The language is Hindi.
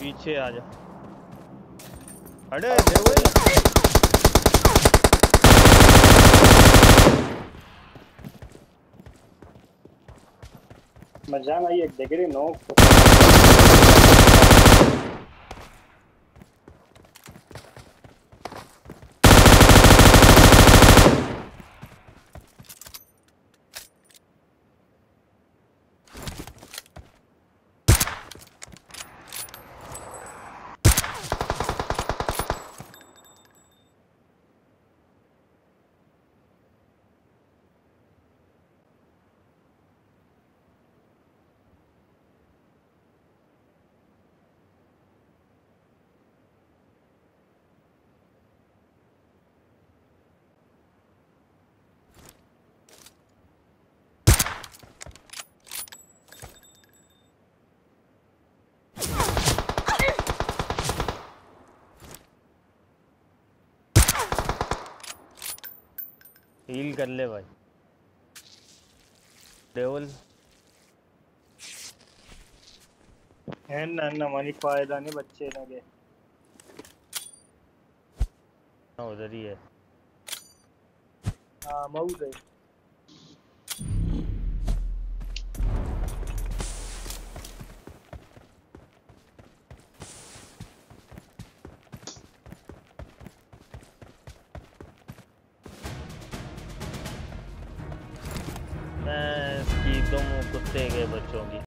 पीछे आ जा। अरे देखो मज़ा आई एक डिग्री नो हील कर ले भाई। डेवल हमारी फ़ायदा नहीं बच्चे लगे। उधर ही है। हाँ मऊ मैं तुम कुत्ते के बच्चों की।